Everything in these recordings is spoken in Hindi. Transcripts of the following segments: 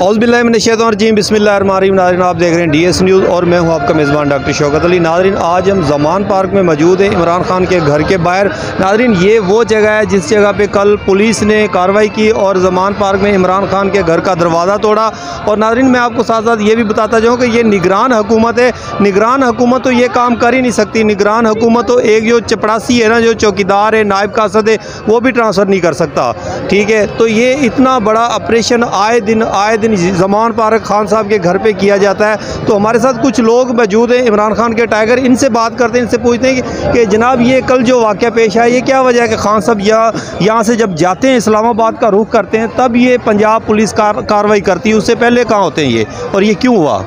औज़बिल्लिनशैतरजीम बसमीम नाजरीन आप देख रहे हैं डी एस न्यूज़ और मैं हूँ आपका मेज़बान डॉक्टर शौकत अली। नाजरीन, आज हम जमान पार्क में मौजूद हैं, इमरान खान के घर के बाहर। नाजरीन, ये वो जगह है जिस जगह पे कल पुलिस ने कार्रवाई की और जमान पार्क में इमरान खान के घर का दरवाज़ा तोड़ा। और नाजरीन, मैं आपको साथ साथ ये भी बताता जाऊँ कि ये निगरान हुकूमत है। निगरान हुकूमत तो ये काम कर ही नहीं सकती। निगरान हुकूमत तो एक जो चपड़ासी है ना, जो चौकीदार है, नायब कासद है, वो भी ट्रांसफ़र नहीं कर सकता। ठीक है? तो ये इतना बड़ा ऑपरेशन आए दिन आए दिन जमान पार्क खान साहब के घर पे किया जाता है। तो हमारे साथ कुछ लोग मौजूद हैं इमरान खान के टाइगर इनसे बात करते हैं इनसे पूछते हैं कि, कि जनाब ये कल जो वाक़ पेश आया ये क्या वजह है कि खान साहब यहाँ यहाँ से जब जाते हैं इस्लामाबाद का रुख करते हैं तब ये पंजाब पुलिस कार, कार्रवाई करती है उससे पहले कहाँ होते हैं ये और ये क्यों हुआ?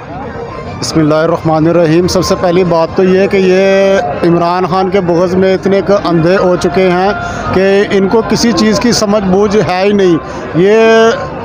बसमीम सबसे पहली बात तो ये कि ये इमरान खान के बुगज़ में इतने अंधे हो चुके हैं कि इनको किसी चीज़ की समझ बूझ है ही नहीं। ये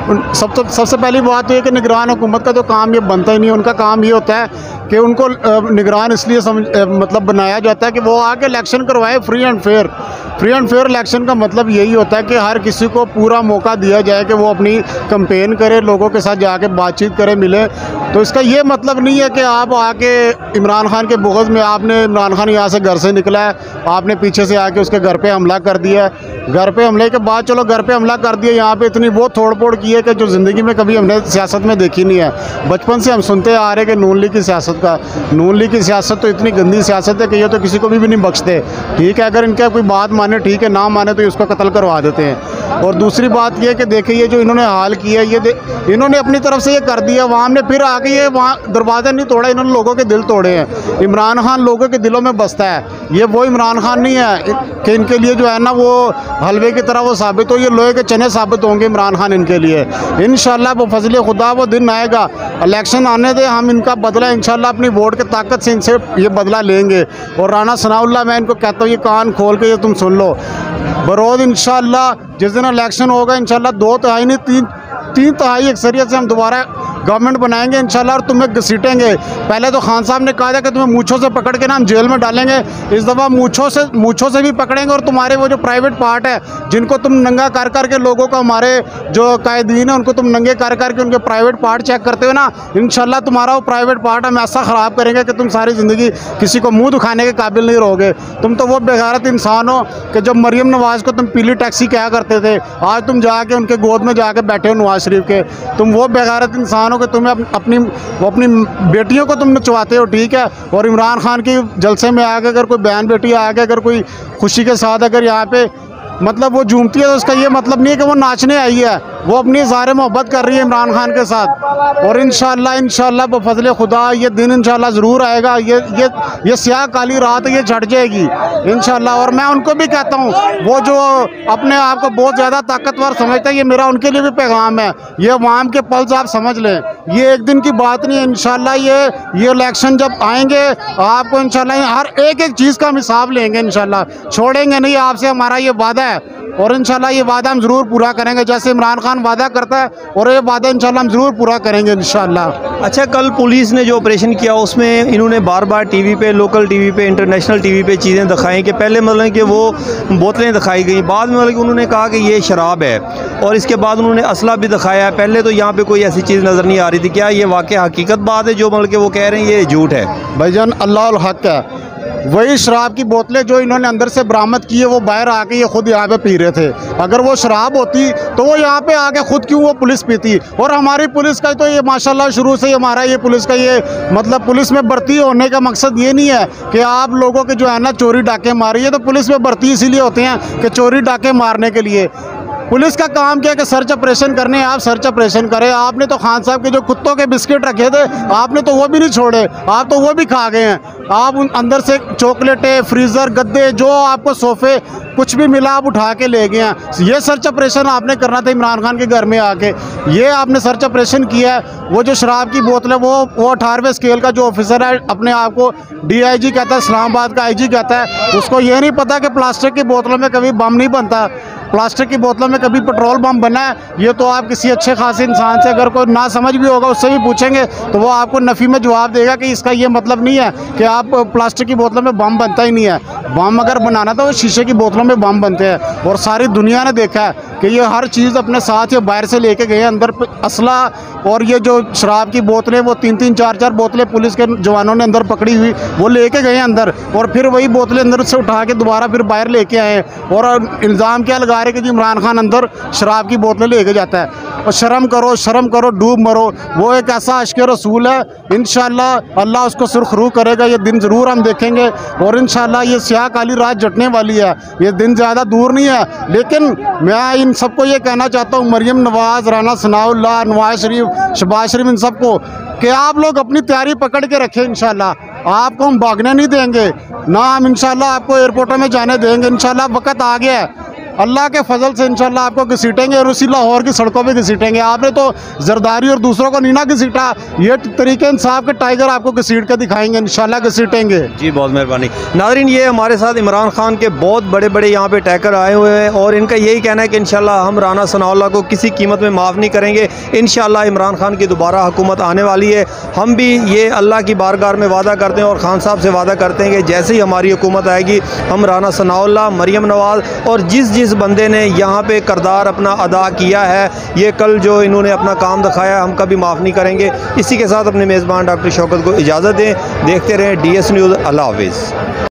सब तो सबसे पहली बात तो ये कि निगरान हुकूमत का तो काम ये बनता ही नहीं, उनका काम ये होता है कि उनको निगरान इसलिए समझ मतलब बनाया जाता है कि वो आके इलेक्शन करवाए free and fair free and fair election का मतलब यही होता है कि हर किसी को पूरा मौका दिया जाए कि वो अपनी कंपेन करे लोगों के साथ जाके बातचीत करे मिले। तो इसका ये मतलब नहीं है कि आप आके इमरान खान के बुगज़ में आपने इमरान खान यहाँ से घर से निकला है आपने पीछे से आके उसके घर पे हमला कर दिया है। घर पे हमले के बाद चलो घर पे हमला कर दिया यहाँ पे इतनी बहुत थोड़ फोड़ की है कि जो ज़िंदगी में कभी हमने सियासत में देखी नहीं है। बचपन से हम सुनते आ रहे कि नून लीग की सियासत का नून लीग की सियासत तो इतनी गंदी सियासत है कि ये तो किसी को भी, नहीं बख्शते। ठीक है अगर इनका कोई बात ठीक है, ना माने तो उसको कत्ल करवा देते हैं। और दूसरी बात यह कि देखिए, ये जो इन्होंने हाल किया, ये इन्होंने अपनी तरफ़ से ये कर दिया, वहाँ ने फिर आके ये वहाँ दरवाज़ा नहीं तोड़ा, इन्होंने लोगों के दिल तोड़े हैं। इमरान खान लोगों के दिलों में बसता है। ये वो इमरान खान नहीं है कि इनके लिए जो है ना, वो हलवे की तरह वो साबित हो, ये लोहे के चने साबित होंगे इमरान खान इनके लिए। इन वो फजल खुदा वो दिन आएगा, इलेक्शन आने दे, हम इनका बदला इन अपनी वोट के ताकत से इनसे ये बदला लेंगे। और राना सनाउल्ला मैं इनको कहता हूँ, ये कान खोल के ये तुम सुन लो। बरोद इन जिस दिन इलेक्शन होगा इन दो तिहाई नहीं, तीन तीन तिहाई अक्सरियत से हम दोबारा गवर्नमेंट बनाएँगे इंशाल्लाह और तुम्हें घसीटेंगे। पहले तो खान साहब ने कहा था कि तुम्हें मूछों से पकड़ के ना हम जेल में डालेंगे। इस दफ़ा मूछों से मूछों से भी पकड़ेंगे और तुम्हारे वो जो प्राइवेट पार्ट है, जिनको तुम नंगा कर करके लोगों को हमारे जो कायदीन है, उनको तुम नंगे कर करके उनके प्राइवेट पार्ट चेक करते हो ना इन तुम्हारा वो प्राइवेट पार्ट हम ऐसा ख़राब करेंगे कि तुम सारी ज़िंदगी किसी को मुँह दिखाने के काबिल नहीं रहोगे। तुम तो वो बेगारत इंसान हो कि जब मरीम नवाज़ को तुम पीली टैक्सी क्या करते थे, आज तुम जाके उनके गोद में जाके बैठे हो नवाज़ शरीफ के। तुम वो बेगारत इंसान हो के तुम्हें अपनी अपनी बेटियों को तुम नचवाते हो, ठीक है? और इमरान खान की जलसे में आगे अगर कोई बहन बेटी आगे अगर कोई खुशी के साथ अगर यहाँ पे मतलब वो झूमती है तो उसका ये मतलब नहीं है कि वो नाचने आई है। वो अपनी ज़ाहिर मोहब्बत कर रही है इमरान खान के साथ। और इन शाला बफजल खुदा, ये दिन इन ज़रूर आएगा। ये ये ये स्याह काली रात ये झट जाएगी इन और मैं उनको भी कहता हूँ, वो जो अपने आप को बहुत ज़्यादा ताकतवर समझते हैं, ये मेरा उनके लिए भी पैगाम है। ये वाम के पल्स आप समझ लें। ये एक दिन की बात नहीं है इन ये ये इलेक्शन जब आएँगे, आपको इन हर एक एक चीज़ का हम हिसाब लेंगे इन छोड़ेंगे नहीं, आपसे हमारा ये वादा है। और इंशाल्लाह ये वादा हम ज़रूर पूरा करेंगे जैसे इमरान खान वादा करता है और ये वादा इंशाल्लाह हम ज़रूर पूरा करेंगे इंशाल्लाह। अच्छा कल पुलिस ने जो ऑपरेशन किया उसमें इन्होंने बार बार टीवी पे लोकल टीवी पे इंटरनेशनल टीवी पे चीज़ें दिखाई कि पहले मतलब कि वो बोतलें दिखाई गई बाद में मतलब कि उन्होंने कहा कि ये शराब है और इसके बाद उन्होंने असला भी दिखाया पहले तो यहाँ पर कोई ऐसी चीज़ नज़र नहीं आ रही थी क्या ये वाक़ हकीकत बात है जो मतलब कि वो कह रहे हैं ये झूठ है? भाईजान अल्लाह हक है। वही शराब की बोतलें जो इन्होंने अंदर से बरामद की है, वो बाहर आके ये खुद यहाँ पे पी रहे थे। अगर वो शराब होती तो वो यहाँ पे आके खुद क्यों वो पुलिस पीती? और हमारी पुलिस का तो ये माशाल्लाह शुरू से ही हमारा ये पुलिस का ये मतलब पुलिस में भर्ती होने का मकसद ये नहीं है कि आप लोगों के जो है ना चोरी डाके मारी है तो पुलिस में भर्ती इसीलिए होते हैं कि चोरी डाके मारने के लिए। पुलिस का काम क्या है कि सर्च ऑपरेशन करने, आप सर्च ऑपरेशन करें। आपने तो खान साहब के जो कुत्तों के बिस्किट रखे थे, आपने तो वो भी नहीं छोड़े, आप तो वो भी खा गए हैं। आप उन अंदर से चॉकलेटें, फ्रीज़र, गद्दे, जो आपको सोफ़े, कुछ भी मिला, आप उठा के ले गए हैं। ये सर्च ऑपरेशन आपने करना था इमरान खान के घर में आके। ये आपने सर्च ऑपरेशन किया है, वो जो शराब की बोतल है, वो वो अठारहवें स्केल का जो ऑफिसर है, अपने आप को डीआईजी कहता है, इस्लामाबाद का आईजी कहता है। उसको ये नहीं पता कि प्लास्टिक की बोतलों में कभी बम नहीं बनता। प्लास्टिक की बोतलों में कभी पेट्रोल बम बना है, ये तो आप किसी अच्छे खासे इंसान से अगर कोई ना समझ भी होगा, उससे भी पूछेंगे तो वो आपको नफ़ी में जवाब देगा कि इसका ये मतलब नहीं है कि आप प्लास्टिक की बोतलों में बम बनता ही नहीं है। बम अगर बनाना तो शीशे की बोतलों में बम बनते हैं, और सारी दुनिया ने देखा है कि ये हर चीज़ अपने साथ या बाहर से लेके गए, अंदर असला और ये जो शराब की बोतलें, वो तीन तीन, चार चार बोतलें पुलिस के जवानों ने अंदर पकड़ी हुई, वो लेके गए अंदर और फिर वही बोतलें अंदर से उठा के दोबारा फिर बाहर लेके आए और इल्ज़ाम क्या लगा रहे कि जी इमरान खान अंदर शराब की बोतलें लेके जाता है। और शर्म करो शर्म करो, डूब मरो, वो एक ऐसा अशक रसूल है इन अल्लाह उसको सुरखरू करेगा, ये दिन ज़रूर हम देखेंगे और इन ये स्याह काली रात जटने वाली है, ये दिन ज़्यादा दूर नहीं है, लेकिन मैं इन सबको ये कहना चाहता हूँ, मरियम नवाज़ राना सनाउल्ला नवाज़ शरीफ, शबाज शरीफ, इन सबको कि आप लोग अपनी तैयारी पकड़ के रखें इन आपको हम भागने नहीं देंगे, ना हम इन आपको एयरपोर्टों में जाने देंगे। इन वक्त आ गया है। अल्लाह के फजल से इंशाल्लाह आपको घसीटेंगे और उसी लाहौर की सड़कों पे घसीटेंगे। आपने तो जरदारी और दूसरों को नहीं ना घसीटा। ये तरीके इंसाफ के टाइगर आपको घसीट के दिखाएँगे, इंशाल्लाह घसीटेंगे। जी, बहुत मेहरबानी। नाजरीन, ये हमारे साथ इमरान खान के बहुत बड़े बड़े यहाँ पे टैकर आए हुए हैं और इनका यही कहना है कि इन हम राना सनाउल्ला को किसी कीमत में माफ़ नहीं करेंगे। इन इमरान खान की दोबारा हुकूमत आने वाली है। हम भी ये अल्लाह की बारगार में वादा करते हैं और खान साहब से वादा करते हैं कि जैसे ही हमारी हुकूमत आएगी, हम राना सनाउल्ला मरियम नवाज़ और जिस जिस बंदे ने यहाँ पे करदार अपना अदा किया है। ये कल जो इन्होंने अपना काम दिखाया हम कभी माफ़ नहीं करेंगे। इसी के साथ अपने मेज़बान डॉक्टर शौकत को इजाज़त दें। देखते रहें डी एस न्यूज़। अल्लाह हाफिज़।